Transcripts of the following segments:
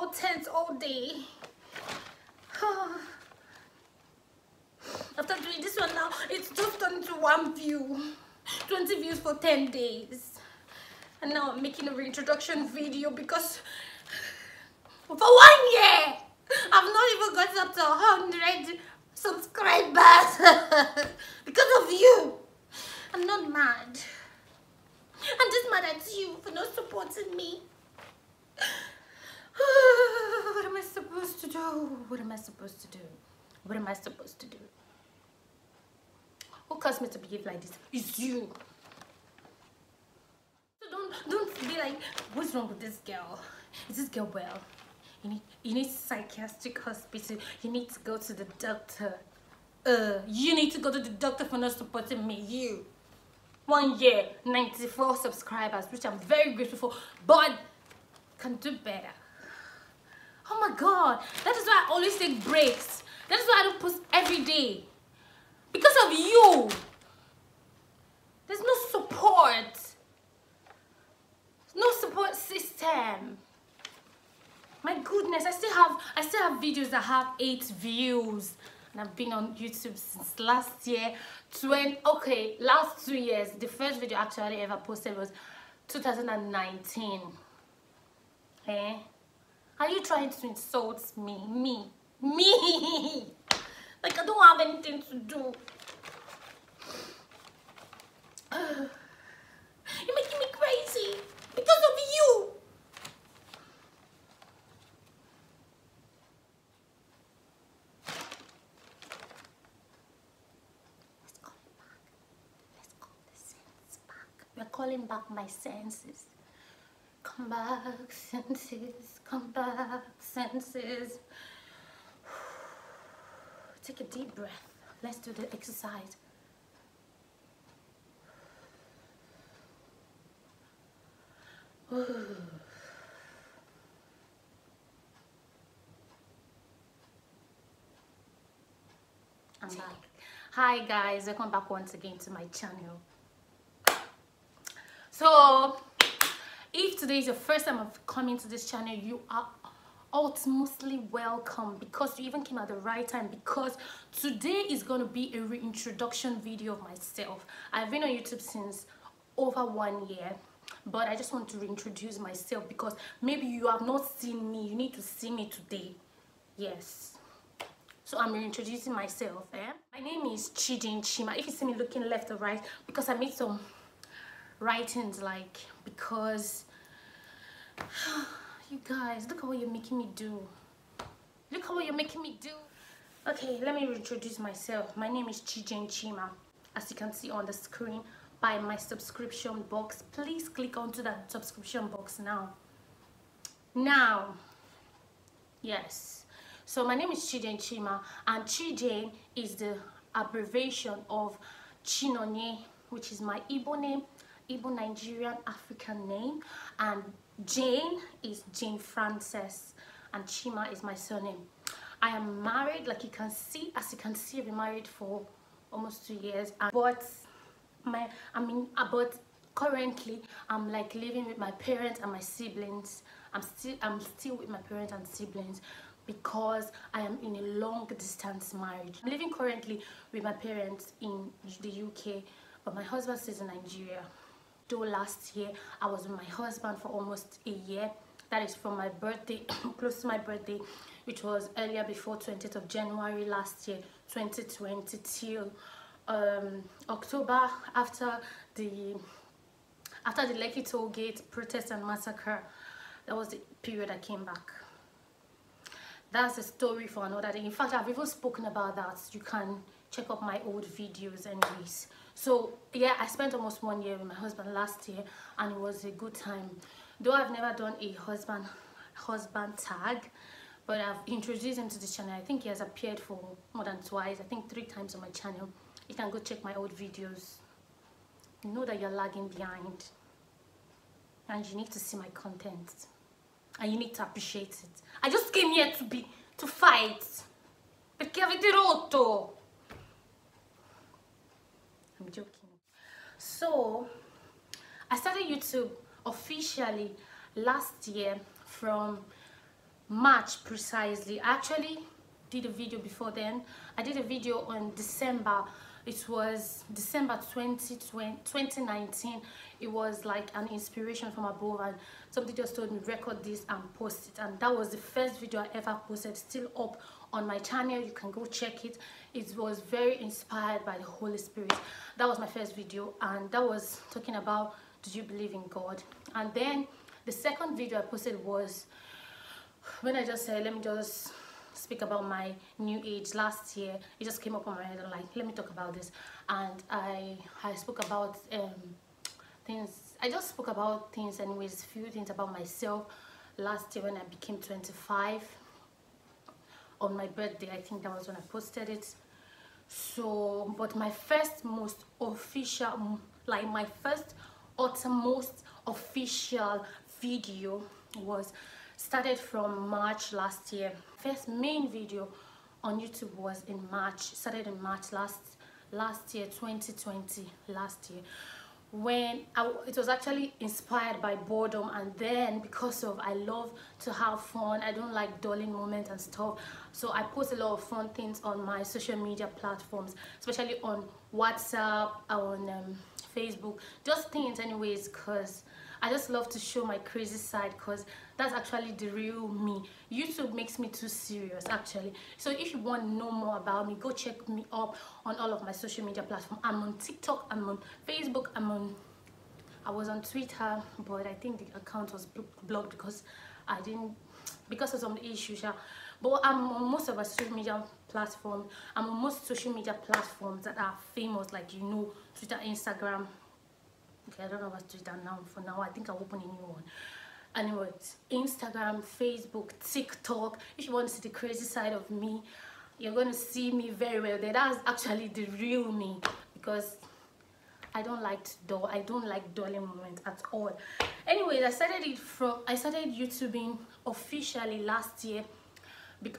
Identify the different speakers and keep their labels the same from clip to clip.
Speaker 1: all tense all day. After doing this one now, it's just turned one view. 20 views for 10 days. And now I'm making a reintroduction video because for one year, I've not even got up to 100 subscribers because of you. I'm not mad. I'm just mad at you for not supporting me. What am I supposed to do? What am I supposed to do? What am I supposed to do? Who caused me to behave like this? It's you. So don't don't be like, what's wrong with this girl? Is this girl well? You need you need psychiatric hospital. You need to go to the doctor. Uh, you need to go to the doctor for not supporting me. You. One year, 94 subscribers, which I'm very grateful for, but can do better. Oh my god, that is why I always take breaks. That is why I don't post every day. Because of you. There's no support. No support system. My goodness, I still have I still have videos that have eight views. And I've been on YouTube since last year. 20 okay, last two years. The first video actually ever posted was 2019. Eh? Are you trying to insult me? Me? Me! Like I don't have anything to do. You're making me crazy because of you. Let's call back. Let's call the sense back. We're calling back my senses. Come back, senses. Come back, senses. Take a deep breath. Let's do the exercise. I'm back. Hi guys, welcome back once again to my channel. So, today is your first time of coming to this channel, you are utmostly welcome because you even came at the right time because today is going to be a reintroduction video of myself. I've been on youtube since over one year but i just want to reintroduce myself because maybe you have not seen me you need to see me today. Yes. So i'm reintroducing myself eh? my name is chijane chima. If you see me looking left or right because i made some writings like because you guys, look at what you're making me do. Look at what you're making me do. Okay, let me introduce myself. My name is Chijane Chima. As you can see on the screen by my subscription box. Please click onto that subscription box now. Now, yes. So my name is Chijane Chima and Chijane is the abbreviation of Chinonye, which is my Igbo name, Igbo Nigerian African name. And Jane is Jane Frances and Chima is my surname. I am married, like you can see, as you can see, I've been married for almost two years. But my, I mean, uh, but currently I'm like living with my parents and my siblings. I'm still, I'm still with my parents and siblings because I am in a long distance marriage. I'm living currently with my parents in the UK, but my husband stays in Nigeria though last year. I was with my husband for almost a year. That is from my birthday close to my birthday which was earlier before 20th of January last year 2020 till um, October after the after the Lekki toll gate protest and massacre. That was the period I came back. That's a story for another day. In fact I've even spoken about that. You can check up my old videos anyways so yeah i spent almost one year with my husband last year and it was a good time. Though i've never done a husband husband tag but i've introduced him to the channel. I think he has appeared for more than twice i think three times on my channel. You can go check my old videos. You know that you're lagging behind and you need to see my content and you need to appreciate it. I just came here to be to fight. Perché avete rotto I'm joking. So, I started YouTube officially last year from march precisely. I actually did a video before then. I did a video on december. It was december 2020 2019 it was like an inspiration from above and somebody just told me record this and post it. And that was the first video i ever posted still up on my channel you can go check it. It was very inspired by the holy spirit. That was my first video and that was talking about do you believe in god? And then the second video i posted was when i just said let me just speak about my new age. Last year it just came up on my head like let me talk about this. And i i spoke about um things i just spoke about things anyways few things about myself. Last year when i became 25 on my birthday i think that was when i posted it. So but my first most official like my first uttermost official video was started from march last year. First main video on youtube was in march started in march last last year 2020 last year when I, it was actually inspired by boredom and then because of I love to have fun. I don't like dulling moments and stuff. So I post a lot of fun things on my social media platforms especially on WhatsApp on um, Facebook. Just things anyways because I just love to show my crazy side because that's actually the real me. YouTube makes me too serious actually. So if you want to know more about me go check me up on all of my social media platforms I'm on TikTok I'm on Facebook I'm on I was on Twitter but I think the account was blocked because I didn't because of some issues yeah. but I'm on most of my social media platforms I'm on most social media platforms that are famous like you know Twitter Instagram okay i don't know what's twitter now for now i think i'll open a new one anyways instagram facebook tiktok if you want to see the crazy side of me you're going to see me very well there that's actually the real me because I don't like dull. I don't like dulling moments at all. Anyways, I started it from I started YouTubing officially last year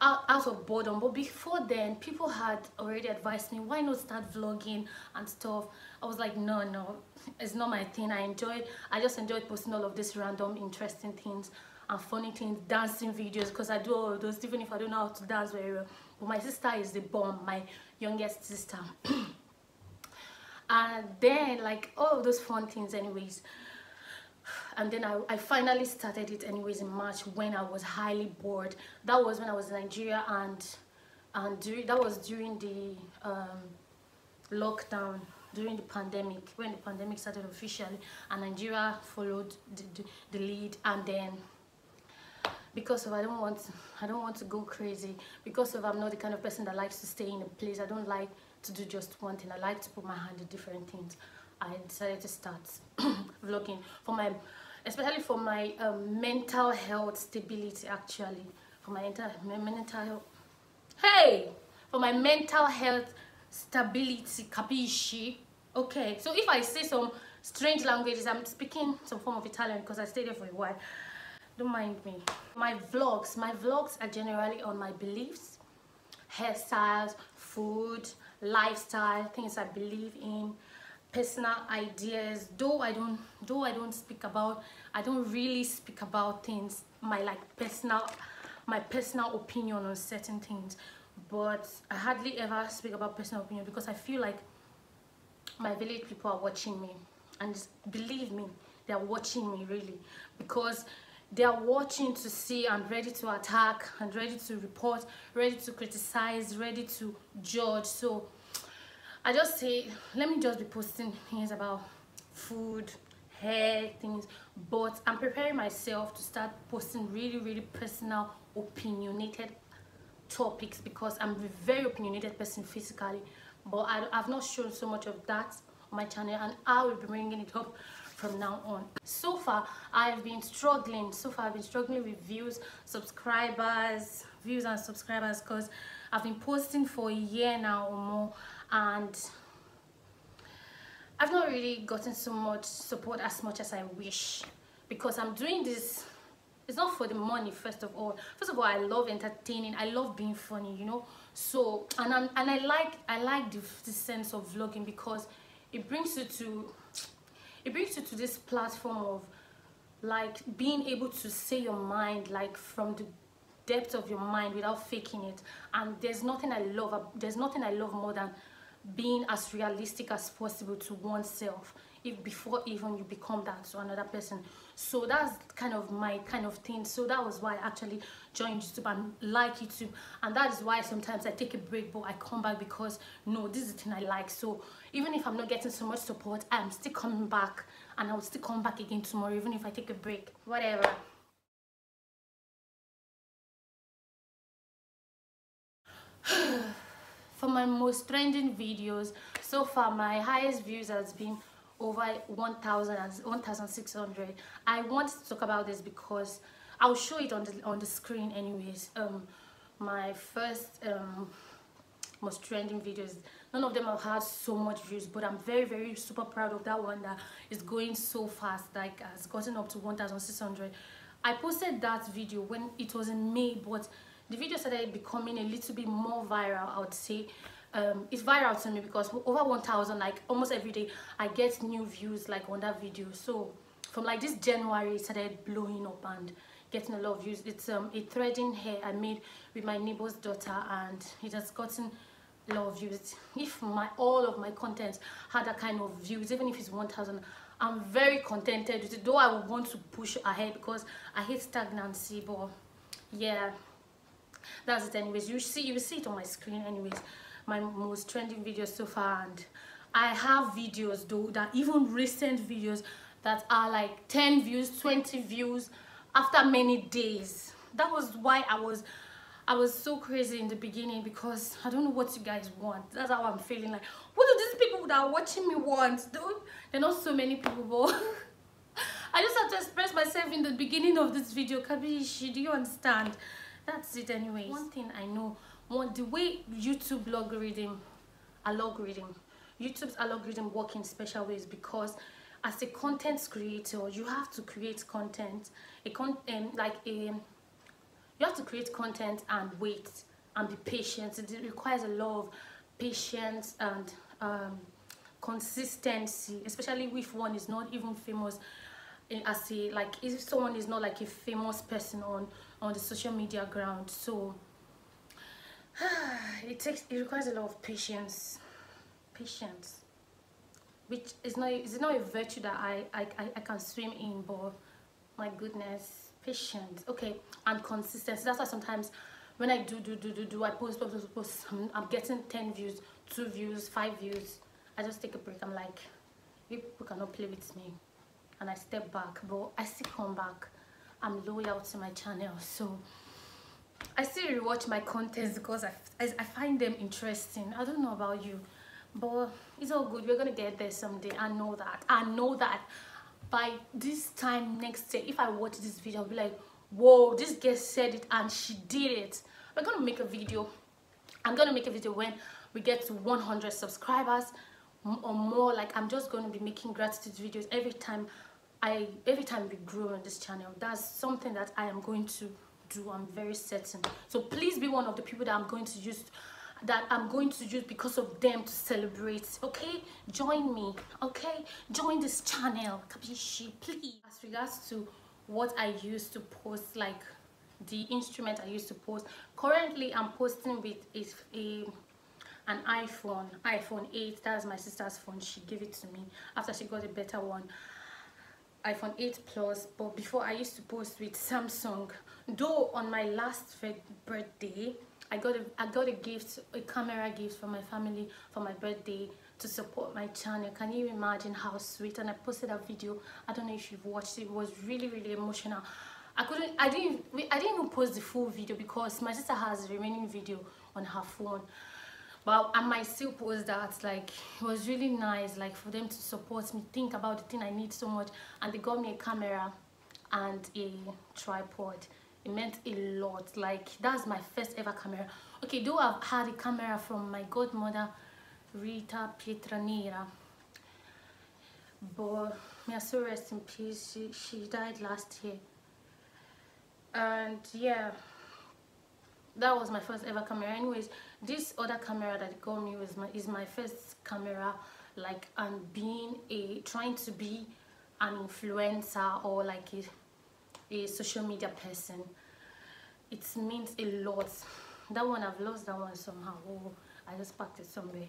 Speaker 1: out of boredom. But before then people had already advised me why not start vlogging and stuff? I was like no no it's not my thing. I enjoyed i just enjoyed posting all of these random interesting things and funny things dancing videos because i do all those even if i don't know how to dance very well. But my sister is the bomb my youngest sister. And then like all of those fun things anyways and then I, I finally started it anyways in March when I was highly bored. That was when I was in Nigeria and and during that was during the um, lockdown during the pandemic when the pandemic started officially and Nigeria followed the, the, the lead. And then because of I don't want I don't want to go crazy. Because of I'm not the kind of person that likes to stay in a place. I don't like to do just one thing. I like to put my hand in different things. I decided to start vlogging for my especially for my um, mental health stability actually. For my mental, mental health hey! For my mental health stability capisci? Okay so if i say some strange languages i'm speaking some form of italian because i stayed there for a while. Don't mind me. My vlogs my vlogs are generally on my beliefs hairstyles food lifestyle things i believe in personal ideas though i don't though i don't speak about i don't really speak about things my like personal my personal opinion on certain things. But i hardly ever speak about personal opinion because i feel like my village people are watching me. And believe me they're watching me really. Because they are watching to see and ready to attack and ready to report ready to criticize ready to judge. So I just say, let me just be posting things about food, hair, things, but I'm preparing myself to start posting really, really personal, opinionated topics because I'm a very opinionated person physically, but I, I've not shown so much of that on my channel and I will be bringing it up from now on. So far i've been struggling. So far i've been struggling with views subscribers views and subscribers because i've been posting for a year now or more and I've not really gotten so much support as much as I wish because I'm doing this it's not for the money first of all. First of all I love entertaining. I love being funny you know? So and I'm, and I like I like the, the sense of vlogging because it brings you to it brings you to this platform of like being able to say your mind like from the depth of your mind without faking it. And there's nothing i love there's nothing i love more than being as realistic as possible to oneself if before even you become that to another person. So that's kind of my kind of thing. So that was why i actually joined youtube and like youtube. And that is why sometimes i take a break but i come back because no this is the thing i like. So even if i'm not getting so much support i'm still coming back and i'll still come back again tomorrow even if i take a break. Whatever for my most trending videos. So far my highest views has been over 1000 1600 i want to talk about this because i'll show it on the on the screen anyways. Um my first um most trending videos none of them have had so much views but i'm very very super proud of that one that is going so fast like has gotten up to 1600 i posted that video when it was in may but the video started becoming a little bit more viral i would say. Um, it's viral to me because over 1000 like almost every day i get new views like on that video. So from like this january it started blowing up and getting a lot of views. It's um, a threading hair i made with my neighbor's daughter and it has gotten a lot of views. If my all of my content had that kind of views even if it's 1000 i'm very contented with it though i would want to push ahead because i hate stagnancy but yeah that's it anyways. You see you see it on my screen anyways. My most trending videos so far and I have videos though that even recent videos that are like 10 views 20 views after many days. That was why I was I was so crazy in the beginning because I don't know what you guys want. That's how I'm feeling like what do these people that are watching me want there are not so many people but I just have to express myself in the beginning of this video. Kabishi do you understand that's it anyway one thing I know one the way youtube algorithm algorithm youtube's algorithm work in special ways because as a content creator you have to create content. A con um, like a you have to create content and wait and be patient. It requires a lot of patience and um, consistency especially if one is not even famous eh, as a like if someone is not like a famous person on on the social media ground. So it takes it requires a lot of patience. Patience. Which is not is not a virtue that I, I i can swim in but my goodness patience. Okay and consistency. That's why sometimes when i do do do do do i post post post, post I'm, I'm getting 10 views two views five views. I just take a break. I'm like you people cannot play with me. And i step back but i still come back i'm loyal to my channel so I still rewatch my contents because I, I, I find them interesting. I don't know about you, but it's all good. We're gonna get there someday. I know that. I know that by this time next day, if I watch this video, I'll be like, whoa, this girl said it and she did it. We're gonna make a video. I'm gonna make a video when we get to 100 subscribers or more. Like I'm just gonna be making gratitude videos every time I every time we grow on this channel. That's something that I am going to do i'm very certain. So please be one of the people that i'm going to use that i'm going to use because of them to celebrate okay? Join me okay? Join this channel kabishi please. As regards to what i used to post like the instrument i used to post currently i'm posting with a, a an iphone iphone 8 that's my sister's phone she gave it to me after she got a better one iphone 8 plus but before i used to post with samsung. Though on my last birthday i got a i got a gift a camera gift from my family for my birthday to support my channel. Can you imagine how sweet? And i posted a video. I don't know if you've watched it. It was really really emotional. I couldn't i didn't i didn't even post the full video because my sister has the remaining video on her phone but I might still post that like it was really nice like for them to support me think about the thing I need so much. And they got me a camera and a tripod. It meant a lot. Like that's my first ever camera. Okay though I've had a camera from my godmother Rita Pietranera. But may so rest in peace? She, she died last year. And yeah that was my first ever camera. Anyways this other camera that got me was my is my first camera like and being a trying to be an influencer or like a, a social media person. It means a lot. That one i've lost that one somehow. Oh i just packed it somewhere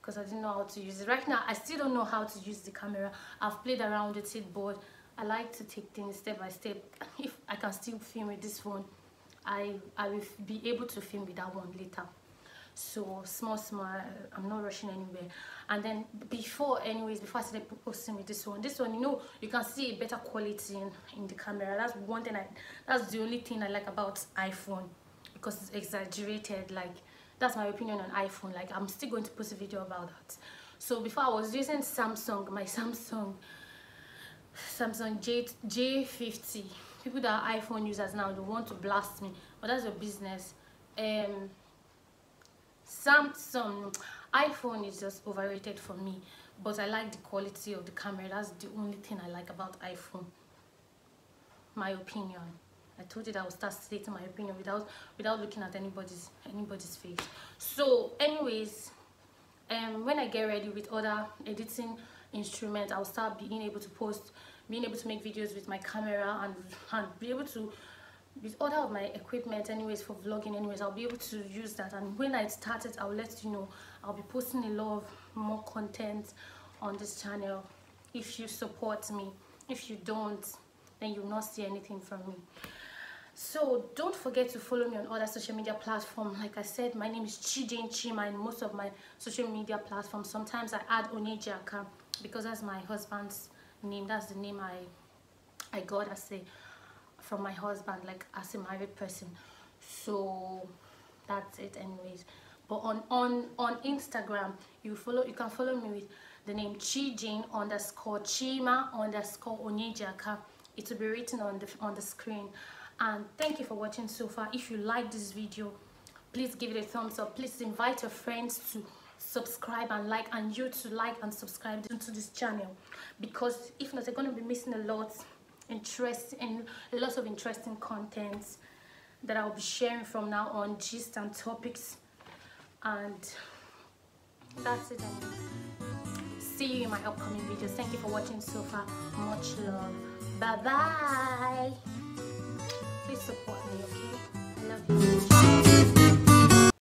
Speaker 1: because i didn't know how to use it. Right now i still don't know how to use the camera. I've played around with it but i like to take things step by step. If i can still film with this phone i i will be able to film with that one later. So small small i'm not rushing anywhere. And then before anyways before i started posting with this one this one you know you can see a better quality in, in the camera. That's one thing i that's the only thing i like about iphone because it's exaggerated like that's my opinion on iphone. Like i'm still going to post a video about that. So before i was using samsung my samsung samsung j j50 people that are iphone users now they want to blast me but that's your business. Um Samsung iPhone is just overrated for me but I like the quality of the camera. That's the only thing I like about iPhone my opinion. I told you that I would start stating my opinion without without looking at anybody's anybody's face. So anyways um when I get ready with other editing instruments I'll start being able to post being able to make videos with my camera and, and be able to with all of my equipment anyways for vlogging anyways i'll be able to use that. And when i started i'll let you know. I'll be posting a lot of more content on this channel. If you support me. If you don't then you'll not see anything from me. So don't forget to follow me on other social media platforms like i said my name is chijane chima in most of my social media platforms sometimes i add onyejiaka because that's my husband's name that's the name i i got as a from my husband like as a married person. So that's it anyways. But on on on instagram you follow you can follow me with the name chi jane underscore chima underscore onyejiaka. It will be written on the on the screen. And thank you for watching so far. If you like this video please give it a thumbs up. Please invite your friends to subscribe and like and you to like and subscribe to this channel. Because if not you're going to be missing a lot interesting lots of interesting contents that I'll be sharing from now on gist and topics. And that's it. See you in my upcoming videos. Thank you for watching so far. Much love. Bye bye please support me okay? I love you